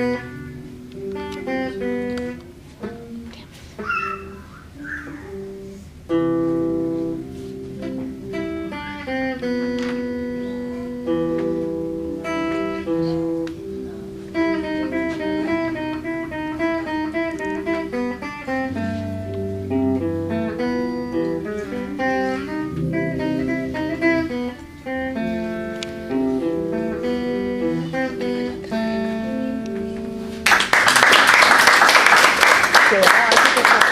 Thank you. 谢谢。